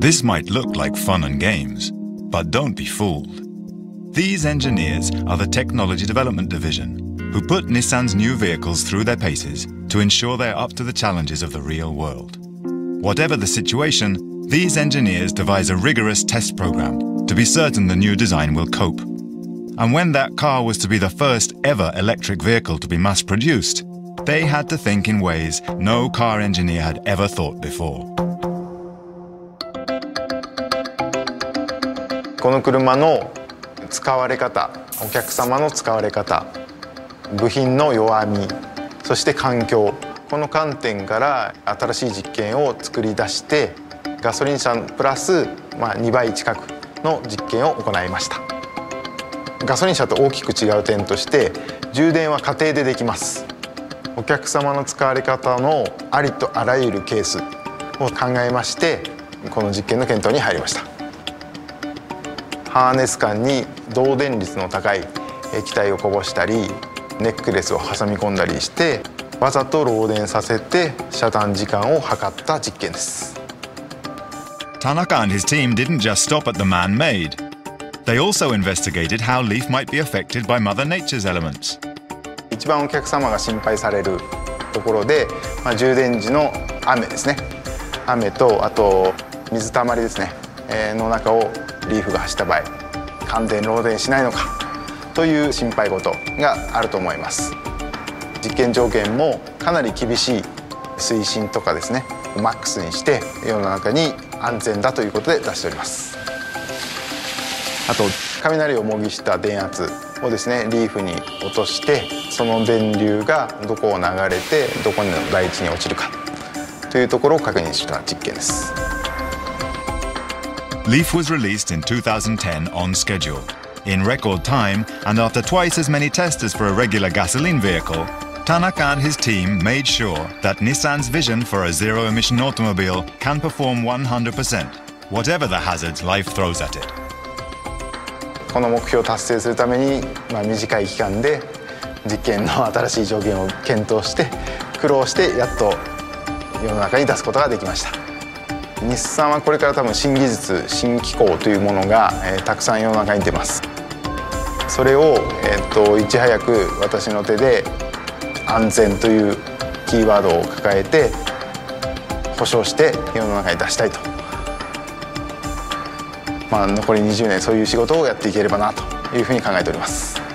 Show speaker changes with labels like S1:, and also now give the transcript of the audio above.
S1: This might look like fun and games, but don't be fooled. These engineers are the Technology Development Division, who put Nissan's new vehicles through their paces to ensure they're up to the challenges of the real world. Whatever the situation, these engineers devise a rigorous test program to be certain the new design will cope. And when that car was to be the first ever electric vehicle to be mass produced, they had to think in ways no car engineer had ever thought before.
S2: この車の使われ方お客様の使われ方部品の弱みそして環境この観点から新しい実験を作り出してガソリン車プラス、まあ、2倍近くの実験を行いましたガソリン車と大きく違う点として充電は家庭でできますお客様の使われ方のありとあらゆるケースを考えましてこの実験の検討に入りましたハーネス間に導電率の高い液体をこぼしたりネックレスを挟み込んだりしてわざと漏電させて遮断時間を測った実験です
S1: Tanaka and his team didn't just stop at the man-made. They also investigated how Leaf might be affected by Mother Nature's elements.
S2: 一番お客様が心配されるところで、まあ、充電時の雨ですね。雨とあと水たまりですね、えー、の中をリーフが走った場合完全漏電しないのかという心配事があると思います。実験条件もかなり厳しい推進とかですねマックスにして世の中に安全だということで出しております。あと雷を模擬した電圧をですねリーフに落としてその電流がどこを流れてどこの大地に落ちるかというところを確認した実験です
S1: Leaf was released in 2010 on schedule, in record time, and after twice as many tests as for a regular gasoline vehicle. Tanaka and his team made sure that Nissan's vision for a zero emission automobile can perform 100%, whatever the hazards life throws at it.
S2: この目標を達成するために、まあ、短い期間で実験の新しい条件を検討して苦労してやっと世の中に出すことができました。日産はこれから多分新技術新機構というものが、えー、たくさん世の中に出ます。それを、えーと、といち早く私の手で安全というキーワードを抱えて保証して世の中に出したいと、まあ、残り20年そういう仕事をやっていければなというふうに考えております。